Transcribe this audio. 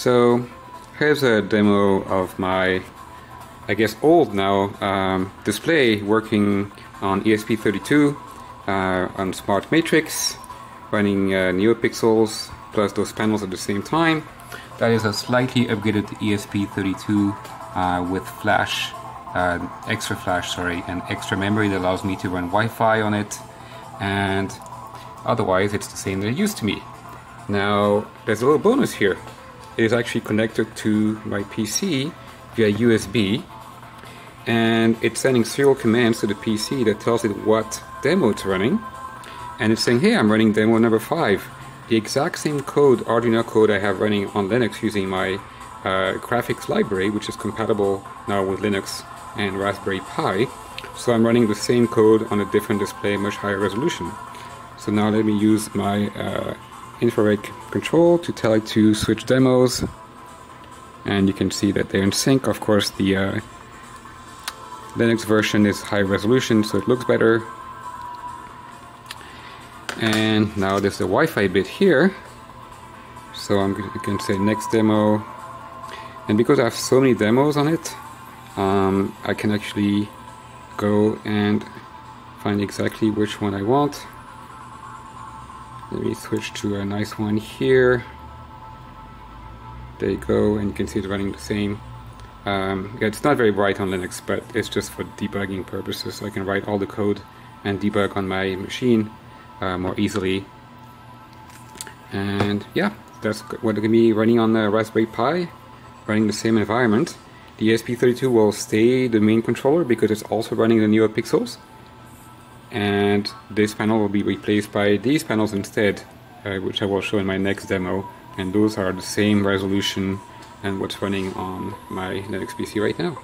So here's a demo of my, I guess old now, um, display working on ESP32 uh, on Smart Matrix, running uh, NeoPixels plus those panels at the same time. That is a slightly upgraded ESP32 uh, with flash, uh, extra flash, sorry, and extra memory that allows me to run Wi-Fi on it, and otherwise it's the same that it used to be. Now, there's a little bonus here. Is actually connected to my PC via USB, and it's sending serial commands to the PC that tells it what demo it's running, and it's saying, hey, I'm running demo number 5 the exact same code, Arduino code I have running on Linux using my uh, graphics library, which is compatible now with Linux and Raspberry Pi. So I'm running the same code on a different display, much higher resolution. So now let me use my uh, infrared control to tell it to switch demos. And you can see that they're in sync. Of course, the uh, Linux version is high resolution, so it looks better and now there's a Wi-Fi bit here so I'm going to say next demo and because I have so many demos on it um, I can actually go and find exactly which one I want let me switch to a nice one here there you go and you can see it's running the same um, yeah, it's not very bright on Linux but it's just for debugging purposes so I can write all the code and debug on my machine uh, more easily. And yeah, that's what it can be running on the Raspberry Pi, running the same environment. The ESP32 will stay the main controller because it's also running the NeoPixels. And this panel will be replaced by these panels instead, uh, which I will show in my next demo. And those are the same resolution and what's running on my Linux PC right now.